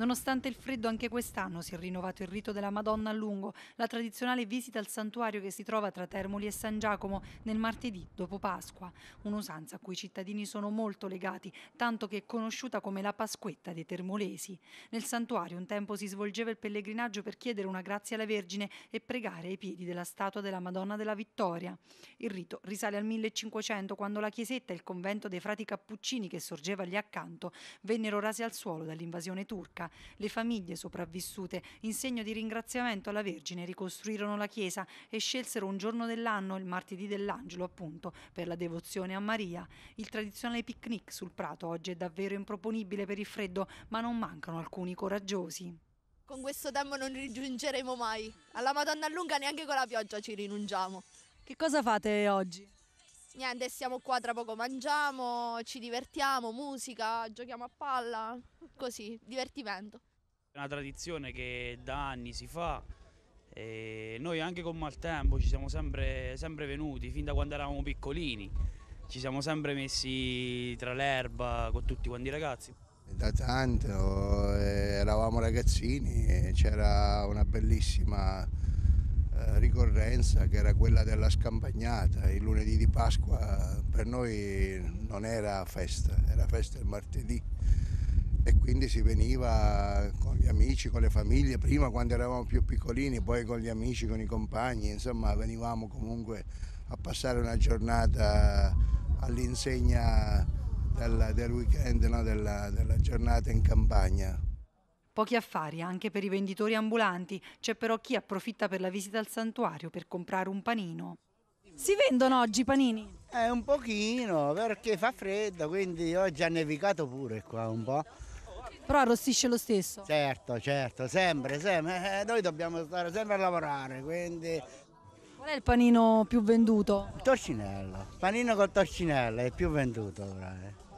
Nonostante il freddo anche quest'anno si è rinnovato il rito della Madonna a lungo, la tradizionale visita al santuario che si trova tra Termoli e San Giacomo nel martedì dopo Pasqua, un'usanza a cui i cittadini sono molto legati, tanto che è conosciuta come la Pasquetta dei Termolesi. Nel santuario un tempo si svolgeva il pellegrinaggio per chiedere una grazia alla Vergine e pregare ai piedi della statua della Madonna della Vittoria. Il rito risale al 1500 quando la chiesetta e il convento dei frati cappuccini che sorgeva lì accanto vennero rasi al suolo dall'invasione turca le famiglie sopravvissute, in segno di ringraziamento alla Vergine, ricostruirono la chiesa e scelsero un giorno dell'anno, il martedì dell'Angelo appunto, per la devozione a Maria. Il tradizionale picnic sul prato oggi è davvero improponibile per il freddo, ma non mancano alcuni coraggiosi. Con questo tempo non rigiungeremo mai. Alla Madonna lunga neanche con la pioggia ci rinunciamo. Che cosa fate oggi? Niente, stiamo qua, tra poco mangiamo, ci divertiamo, musica, giochiamo a palla, così, divertimento. È una tradizione che da anni si fa e noi anche con Maltempo ci siamo sempre, sempre venuti, fin da quando eravamo piccolini, ci siamo sempre messi tra l'erba con tutti quanti i ragazzi. Da tanto, eh, eravamo ragazzini e c'era una bellissima ricorrenza che era quella della scampagnata. Il lunedì di Pasqua per noi non era festa, era festa il martedì e quindi si veniva con gli amici, con le famiglie, prima quando eravamo più piccolini, poi con gli amici, con i compagni, insomma venivamo comunque a passare una giornata all'insegna del, del weekend, no? della, della giornata in campagna. Pochi affari anche per i venditori ambulanti, c'è però chi approfitta per la visita al santuario per comprare un panino. Si vendono oggi i panini? Eh, un pochino, perché fa freddo, quindi oggi ha nevicato pure qua un po'. Però arrostisce lo stesso? Certo, certo, sempre, sempre. Eh, noi dobbiamo stare sempre a lavorare, quindi... Qual è il panino più venduto? Il torcinello, panino col torcinello è più venduto. Bravo.